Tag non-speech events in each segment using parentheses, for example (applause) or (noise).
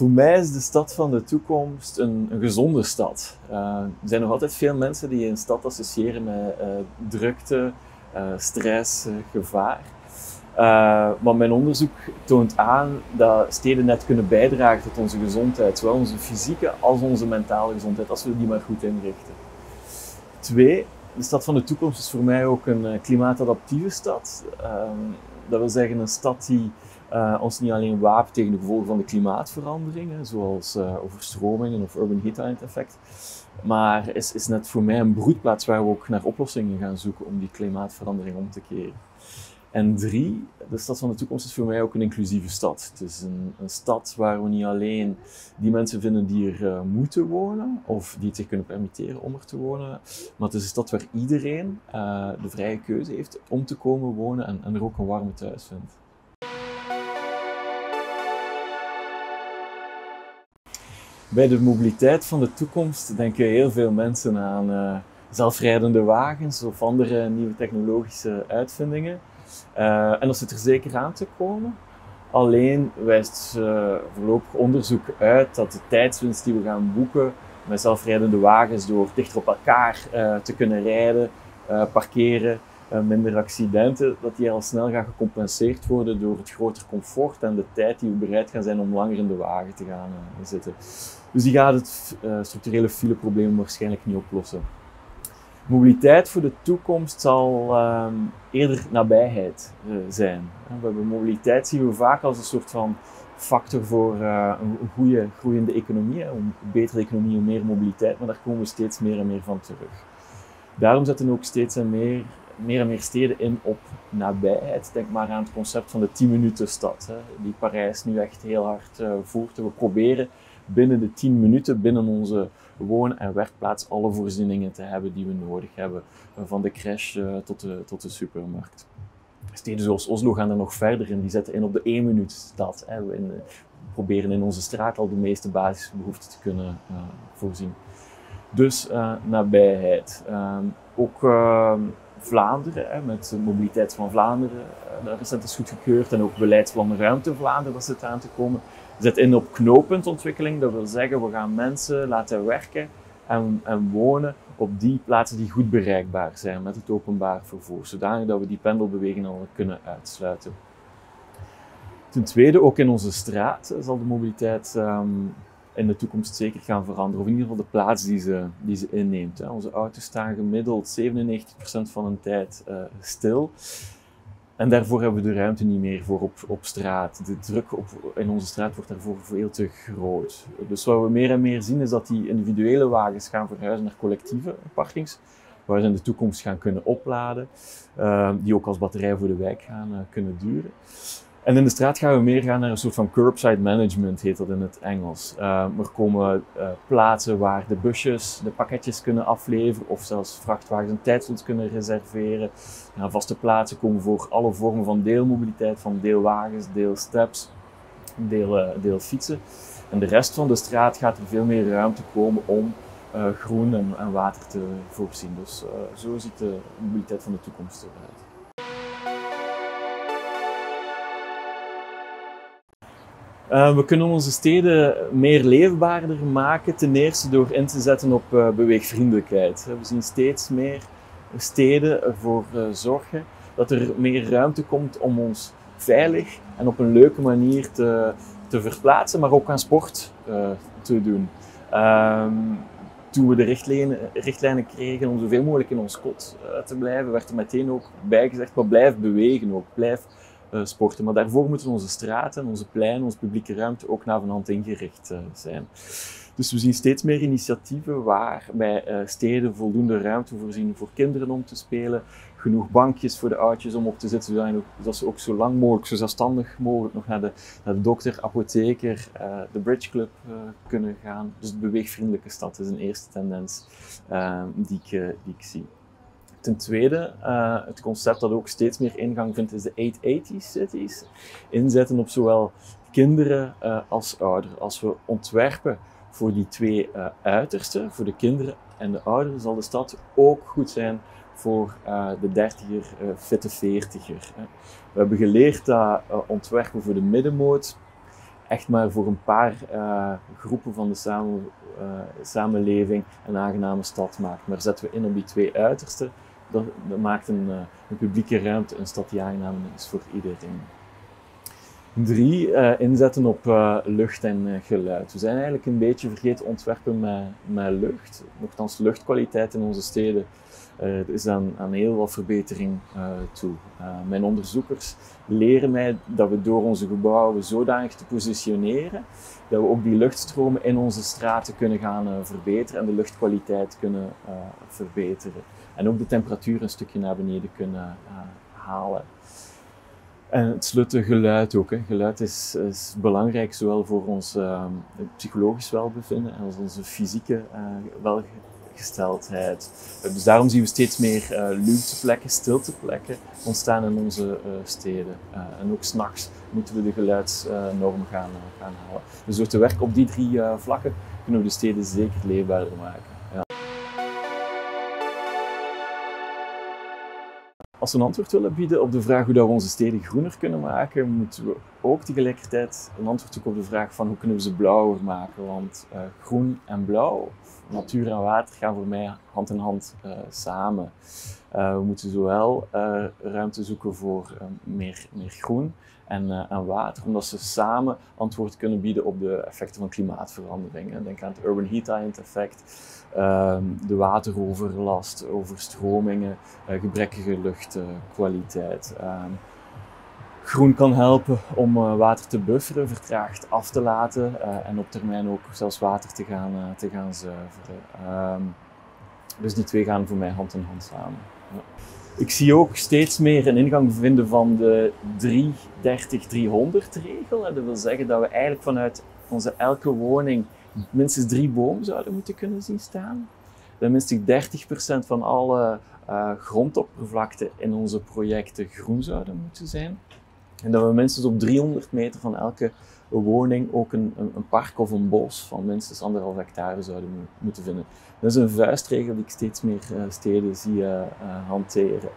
Voor mij is de stad van de toekomst een, een gezonde stad. Uh, er zijn nog altijd veel mensen die een stad associëren met uh, drukte, uh, stress, gevaar. maar mijn onderzoek toont aan dat steden net kunnen bijdragen tot onze gezondheid, zowel onze fysieke als onze mentale gezondheid, als we die maar goed inrichten. Twee, de stad van de toekomst is voor mij ook een klimaatadaptieve stad. dat wil zeggen een stad die uh, ons niet alleen wapent tegen de gevolgen van de klimaatverandering, zoals uh, overstromingen of urban heat island effect, maar is, is net voor mij een broedplaats waar we ook naar oplossingen gaan zoeken om die klimaatverandering om te keren. En drie, de stad van de toekomst is voor mij ook een inclusieve stad. Het is een, een stad waar we niet alleen die mensen vinden die er uh, moeten wonen of die het zich kunnen permitteren om er te wonen, maar het is een stad waar iedereen de vrije keuze heeft om te komen wonen en, en er ook een warme thuis vindt. Bij de mobiliteit van de toekomst denken heel veel mensen aan uh, zelfrijdende wagens of andere nieuwe technologische uitvindingen. Uh, en dat zit er zeker aan te komen. Alleen wijst uh, voorlopig onderzoek uit dat de tijdswinst die we gaan boeken met zelfrijdende wagens door dichter op elkaar te kunnen rijden, parkeren, minder accidenten, dat die al snel gaan gecompenseerd worden door het groter comfort en de tijd die we bereid gaan zijn om langer in de wagen te gaan zitten. Dus die gaat het uh, structurele fileprobleem waarschijnlijk niet oplossen. Mobiliteit voor de toekomst zal um, eerder nabijheid uh, zijn. Hebben mobiliteit zien we vaak als een soort van factor voor uh, een goede groeiende economie. Een betere economie, hoe meer mobiliteit, maar daar komen we steeds meer en meer van terug. Daarom zetten ook steeds meer, meer en meer steden in op nabijheid. Denk maar aan het concept van de 10 minuten stad, die Parijs nu echt heel hard voert. We proberen binnen de 10 minuten binnen onze woon- en werkplaats alle voorzieningen te hebben die we nodig hebben. Van de crash uh, tot, de, tot de supermarkt. Steden zoals Oslo gaan er nog verder in. Die zetten in op de 1 minuut stad. We, we, proberen in onze straat al de meeste basisbehoeften te kunnen voorzien. Dus nabijheid. Ehm, ook ehm, Vlaanderen, hè, met de mobiliteit van Vlaanderen, uh, recent is goedgekeurd. En ook beleidsplan Ruimte Vlaanderen, dat zit aan te komen zet in op knooppuntontwikkeling. Dat wil zeggen, we gaan mensen laten werken en, en wonen op die plaatsen die goed bereikbaar zijn met het openbaar vervoer, zodanig dat we die pendelbeweging al kunnen uitsluiten. Ten tweede, ook in onze straat zal de mobiliteit um, in de toekomst zeker gaan veranderen, of in ieder geval de plaats die ze, die inneemt. Hè. Onze auto's staan gemiddeld 97% van hun tijd uh, stil. En daarvoor hebben we de ruimte niet meer voor op, op straat. De druk op, in onze straat wordt daarvoor veel te groot. Dus wat we meer en meer zien is dat die individuele wagens gaan verhuizen naar collectieve parkings, waar ze in de toekomst gaan kunnen opladen, uh, die ook als batterij voor de wijk gaan uh, kunnen duren. En in de straat gaan we meer gaan naar een soort van curbside management, heet dat in het Engels. Uh, er komen uh, plaatsen waar de busjes de pakketjes kunnen afleveren of zelfs vrachtwagens een tijdslot kunnen reserveren. Nou, vaste plaatsen komen voor alle vormen van deelmobiliteit, van deelwagens, deelsteps, deel, uh, deelfietsen. En de rest van de straat gaat er veel meer ruimte komen om groen en, en, water te voorzien. Dus zo ziet de mobiliteit van de toekomst eruit. Uh, we kunnen onze steden meer leefbaarder maken, ten eerste door in te zetten op uh, beweegvriendelijkheid. We zien steeds meer steden ervoor uh, zorgen dat er meer ruimte komt om ons veilig en op een leuke manier te, te verplaatsen, maar ook aan sport te doen. Ehm, toen we de richtlijnen, richtlijnen, kregen om zoveel mogelijk in ons kot te blijven, werd er meteen ook bijgezegd, maar blijf bewegen ook, blijf sporten. Maar daarvoor moeten onze straten, onze pleinen, onze publieke ruimte ook naar van hand ingericht uh, zijn. Dus we zien steeds meer initiatieven waar bij uh, steden voldoende ruimte voorzien voor kinderen om te spelen, genoeg bankjes voor de oudjes om op te zitten, zodat ze ook zo lang mogelijk, zo zelfstandig mogelijk nog naar de, naar de dokter, apotheker, de Bridge Club kunnen gaan. Dus de beweegvriendelijke stad is een eerste tendens die, ik, die ik zie. Ten tweede, uh, het concept dat ook steeds meer ingang vindt, is de 880 cities. Inzetten op zowel kinderen uh, als ouderen. Als we ontwerpen voor die twee uh, uitersten, voor de kinderen en de ouderen, zal de stad ook goed zijn voor de dertiger, fitte veertiger. We hebben geleerd dat ontwerpen voor de middenmoot echt maar voor een paar groepen van de samen, samenleving een aangename stad maakt. Maar zetten we in op die twee uitersten, dat, dat maakt een, een publieke ruimte een stad die aangenaam is voor iedereen. Drie, uh, inzetten op uh, lucht en uh, geluid. We zijn eigenlijk een beetje vergeten ontwerpen met, met lucht. Nochtans, luchtkwaliteit in onze steden is aan, aan heel wat verbetering toe. mijn onderzoekers leren mij dat we door onze gebouwen zodanig te positioneren, dat we ook die luchtstromen in onze straten kunnen gaan verbeteren en de luchtkwaliteit kunnen verbeteren. En ook de temperatuur een stukje naar beneden kunnen halen. En het slutte geluid ook. Hè. Geluid is, is belangrijk zowel voor ons uh, psychologisch welbevinden als onze fysieke uh, welgesteldheid. Dus daarom zien we steeds meer uh, luwteplekken, stilteplekken ontstaan in onze uh, steden. en ook s'nachts moeten we de geluidsnorm gaan, gaan halen. Dus door te werken op die drie vlakken kunnen we de steden zeker leefbaarder maken. Als we een antwoord willen bieden op de vraag hoe we onze steden groener kunnen maken, moeten we ook tegelijkertijd een antwoord op de vraag van hoe kunnen we ze blauwer maken. Want uh, groen en blauw, natuur en water gaan voor mij hand in hand uh, samen. Uh, we moeten zowel ruimte zoeken voor meer, meer groen en, en, water, omdat ze samen antwoord kunnen bieden op de effecten van klimaatverandering. Denk aan het urban heat island effect. Ehm, de wateroverlast, overstromingen, gebrekkige luchtkwaliteit. Groen kan helpen om uh, water te bufferen, vertraagd af te laten uh, en op termijn ook zelfs water te gaan, te gaan zuiveren. Ehm, dus die twee gaan voor mij hand in hand samen. Ik zie ook steeds meer een ingang vinden van de 3-30-300 regel. Dat wil zeggen dat we eigenlijk vanuit onze elke woning minstens drie bomen zouden moeten kunnen zien staan. Dat minstens 30% van alle grondoppervlakte in onze projecten groen zouden moeten zijn. En dat we minstens op 300 meter van elke woning ook een, een, park of een bos van minstens anderhalf hectare zouden moeten vinden. Dat is een vuistregel die ik steeds meer uh, steden zie uh, hanteren.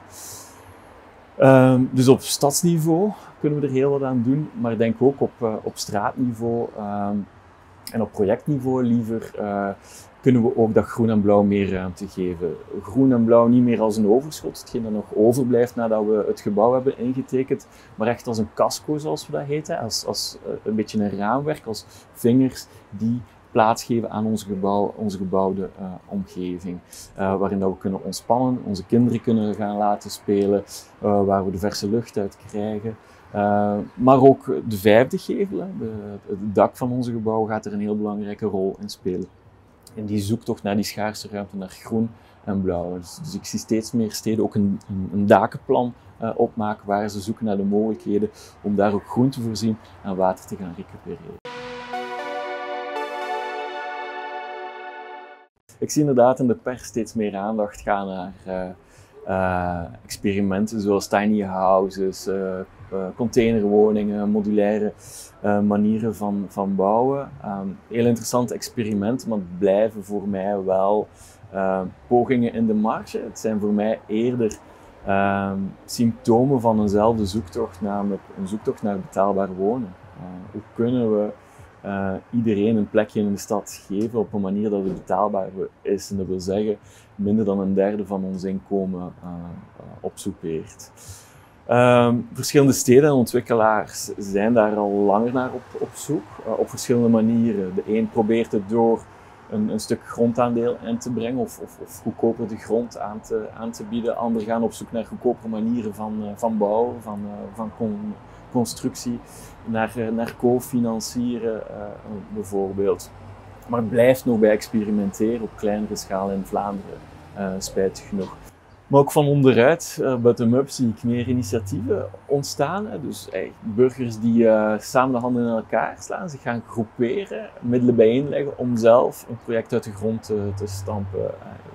Um, dus op stadsniveau kunnen we er heel wat aan doen, maar denk ook op, op straatniveau um, en op projectniveau liever uh, kunnen we ook dat groen en blauw meer ruimte geven. Groen en blauw niet meer als een overschot, hetgeen er nog overblijft nadat we het gebouw hebben ingetekend, maar echt als een casco zoals we dat heten, als, als uh, een beetje een raamwerk, als vingers die plaatsgeven aan onze, gebouw, onze gebouwde uh, omgeving. Waarin dat we kunnen ontspannen, onze kinderen kunnen gaan laten spelen, waar we de verse lucht uit krijgen. Uh, maar ook de vijfde gevel, de, het dak van onze gebouw, gaat er een heel belangrijke rol in spelen. In die zoektocht naar die schaarse ruimte, naar groen en blauw. Dus, dus ik zie steeds meer steden ook een, een, dakenplan uh, opmaken waar ze zoeken naar de mogelijkheden om daar ook groen te voorzien en water te gaan recupereren. Ik zie inderdaad in de pers steeds meer aandacht gaan naar uh, uh, experimenten zoals tiny houses, uh, containerwoningen, modulaire manieren van, van bouwen. Um, heel interessante experimenten, maar blijven voor mij wel pogingen in de marge. Het zijn voor mij eerder um, symptomen van eenzelfde zoektocht, namelijk een zoektocht naar betaalbaar wonen. hoe kunnen we uh, iedereen een plekje in de stad geven op een manier dat het betaalbaar is. En dat wil zeggen minder dan een derde van ons inkomen uh, uh, opsoepeert. Um, verschillende steden en ontwikkelaars zijn daar al langer naar op, op zoek, op verschillende manieren. De een probeert het door een, een stuk grondaandeel in te brengen of, of, of, goedkoper de grond aan te, aan te bieden. Anderen gaan op zoek naar goedkopere manieren van, van bouwen, van, van constructie, naar, eh, naar co-financieren uh, bijvoorbeeld. Maar het blijft nog bij experimenteren op kleinere schaal in Vlaanderen, uh, spijtig genoeg. Maar ook van onderuit, uh, bottom-up, zie ik meer initiatieven ontstaan. Hè. Dus burgers die samen de handen in elkaar slaan, zich gaan groeperen, middelen bijeenleggen om zelf een project uit de grond te, stampen.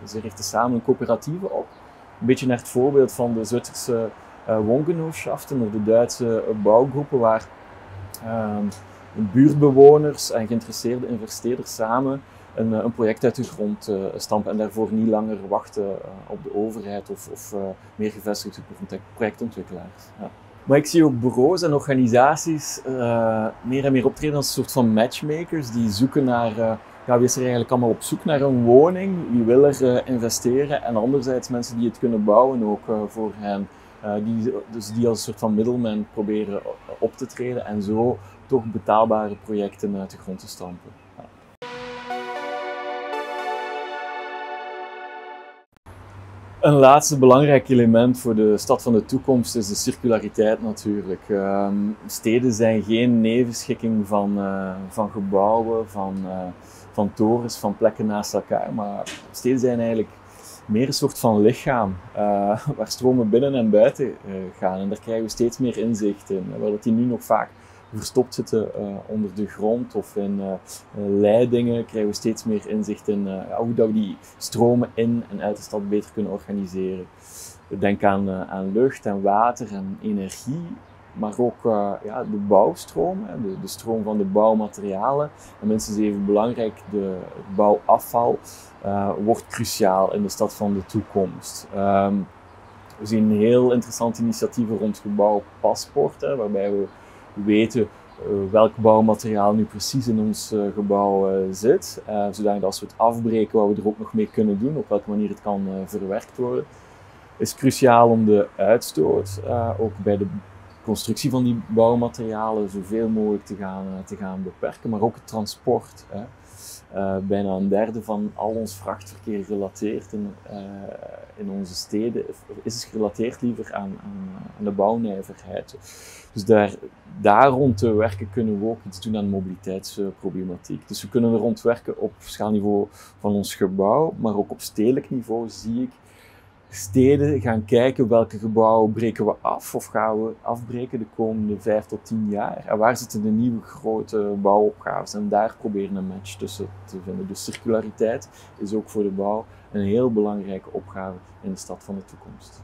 Ze richten samen een coöperatieve op. Een beetje naar het voorbeeld van de Zwitserse uh, woongenooschaften of de Duitse bouwgroepen waar uh, buurtbewoners en geïnteresseerde investeerders samen een, eh, een, project uit de grond uh, stampen en daarvoor niet langer wachten op de overheid of, of meer gevestigde projectontwikkelaars. Ja. Maar ik zie ook bureaus en organisaties meer en meer optreden als een soort van matchmakers die zoeken naar, ja, wie is er eigenlijk allemaal op zoek naar een woning, wie wil er investeren en anderzijds mensen die het kunnen bouwen ook voor hen. Die, dus die als een soort van middelman proberen op te treden en zo toch betaalbare projecten uit de grond te stampen. Een laatste belangrijk element voor de stad van de toekomst is de circulariteit natuurlijk. Ehm, steden zijn geen nevenschikking van, uh, van gebouwen, van, uh, van torens, van plekken naast elkaar, maar steden zijn eigenlijk meer een soort van lichaam uh, (laughs) waar stromen binnen en buiten gaan. En daar krijgen we steeds meer inzicht in, waar dat die nu nog vaak verstopt zitten onder de grond of in leidingen, krijgen we steeds meer inzicht in hoe dat we die stromen in en uit de stad beter kunnen organiseren. Denk aan, aan lucht en water en energie, maar ook ja, de bouwstroom, de, de, stroom van de bouwmaterialen. En minstens even belangrijk, de bouwafval wordt cruciaal in de stad van de toekomst. Um, we zien heel interessante initiatieven rond gebouwpaspoorten, waarbij we weten uh, welk bouwmateriaal nu precies in ons gebouw uh, zit. zodat als we het afbreken, wat we er ook nog mee kunnen doen, op welke manier het kan verwerkt worden. is cruciaal om de uitstoot, ook bij de constructie van die bouwmaterialen, zoveel mogelijk te gaan, te gaan beperken. Maar ook het transport. Hè. Uh, bijna een derde van al ons vrachtverkeer gerelateerd in, uh, in onze steden is gerelateerd liever aan, aan, de bouwnijverheid. Dus daar, daar rond te werken kunnen we ook iets doen aan mobiliteitsproblematiek. Dus we kunnen er rond werken op schaalniveau van ons gebouw, maar ook op stedelijk niveau zie ik steden gaan kijken welke gebouwen breken we af of gaan we afbreken de komende vijf tot tien jaar. En waar zitten de nieuwe grote bouwopgaves en daar proberen een match tussen te vinden. Dus circulariteit is ook voor de bouw een heel belangrijke opgave in de stad van de toekomst.